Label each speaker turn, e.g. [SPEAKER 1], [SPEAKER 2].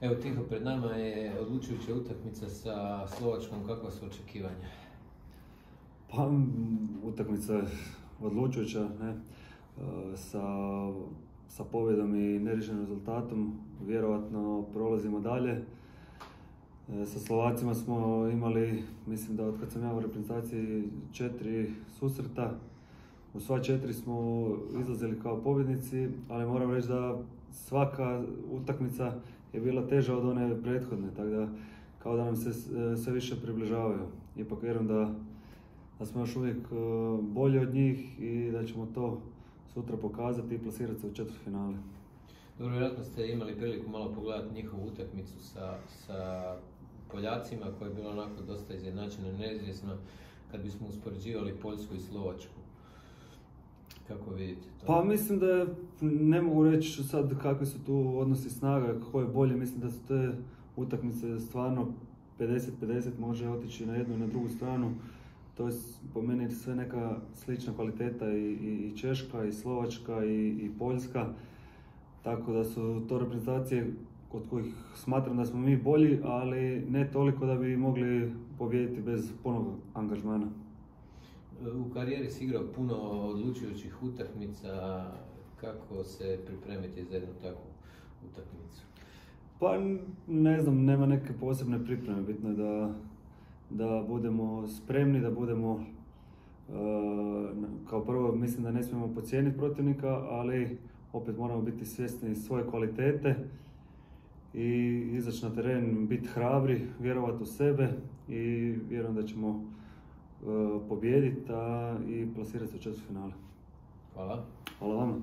[SPEAKER 1] Evo Tiho, pred nama je odlučujuća utakmica sa Slovačkom, kakva su očekivanja?
[SPEAKER 2] Pa, utakmica je odlučujuća, ne? E, sa, sa pobjedom i nerišenim rezultatom vjerovatno prolazimo dalje. E, sa Slovacima smo imali, mislim da od kad sam ja u reprezentaciji, četiri susreta. U sva četiri smo izlazili kao pobjednici, ali moram reći da svaka utakmica je bila teža od one prethodne, tako da kao da nam se sve više približavaju. Ipak vjerujem da, da smo još uvijek e, bolji od njih i da ćemo to sutra pokazati i plasirati se u četvrtfinale.
[SPEAKER 1] Dobro, vjerojatno ste imali priliku malo pogledati njihovu utakmicu sa, sa Poljacima koja je bila onako dosta izjednačena, neizvjesno kad bismo uspoređivali Poljsku i Slovačku. Kako vidite to?
[SPEAKER 2] Pa mislim da je, ne mogu reći sad kakvi su tu odnosi snaga, kako je bolje, mislim da su te utakmice stvarno 50-50 može otići na jednu i na drugu stranu. To je po meni sve neka slična kvaliteta i, i, Češka, i Slovačka, i, i Poljska. Tako da su to reprezentacije kod kojih smatram da smo mi bolji, ali ne toliko da bi mogli pobijediti bez ponovog angažmana.
[SPEAKER 1] U karijeri si igrao puno odlučujućih utakmica. Kako se pripremiti za jednu takvu utakmicu?
[SPEAKER 2] Pa ne znam, nema neke posebne pripreme. Bitno je da, da budemo spremni, da budemo uh, kao prvo mislim da ne smijemo pocijeniti protivnika, ali opet moramo biti svjesni svoje kvalitete i izaći na teren, biti hrabri, vjerovati u sebe i vjerujem da ćemo E, pobijediti i plasirati se u četvrtfinale.
[SPEAKER 1] Hvala.
[SPEAKER 2] Hvala vama.